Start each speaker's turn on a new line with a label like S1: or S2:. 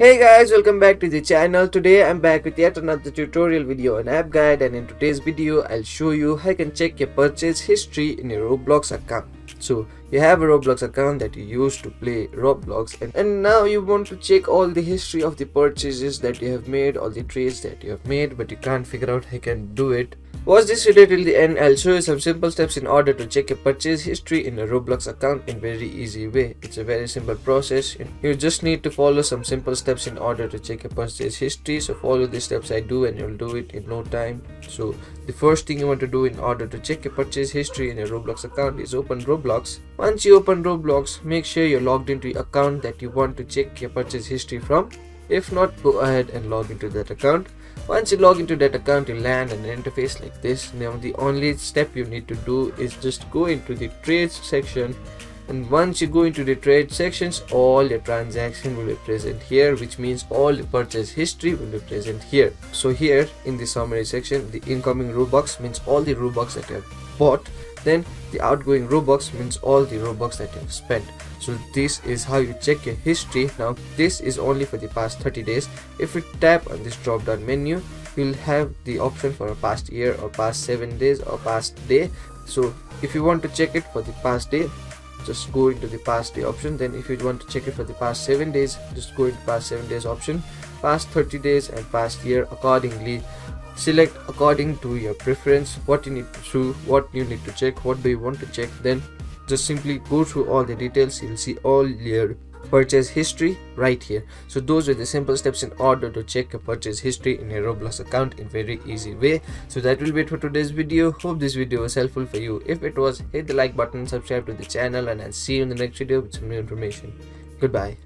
S1: Hey guys, welcome back to the channel. Today I'm back with yet another tutorial video and app guide and in today's video I'll show you how you can check your purchase history in your Roblox account. So you have a Roblox account that you use to play Roblox and, and now you want to check all the history of the purchases that you have made, all the trades that you have made but you can't figure out how you can do it Watch this video till the end. I'll show you some simple steps in order to check your purchase history in a Roblox account in very easy way. It's a very simple process. You just need to follow some simple steps in order to check your purchase history. So follow the steps I do and you'll do it in no time. So the first thing you want to do in order to check your purchase history in a Roblox account is open Roblox. Once you open Roblox, make sure you're logged into your account that you want to check your purchase history from. If not, go ahead and log into that account. Once you log into that account, you land an interface like this. Now the only step you need to do is just go into the trades section and once you go into the trade sections all your transaction will be present here which means all the purchase history will be present here. So here in the summary section the incoming robux means all the robux that you have bought. Then the outgoing robux means all the robux that you have spent. So this is how you check your history. Now this is only for the past 30 days. If we tap on this drop down menu you'll have the option for a past year or past seven days or past day. So if you want to check it for the past day just go into the past day option. Then if you want to check it for the past seven days just go into past seven days option past 30 days and past year accordingly. Select according to your preference what you need to do what you need to check what do you want to check. Then just simply go through all the details. You'll see all your purchase history right here. So those are the simple steps in order to check your purchase history in your roblox account in very easy way. So that will be it for today's video. Hope this video was helpful for you. If it was hit the like button subscribe to the channel and i'll see you in the next video with some new information. Goodbye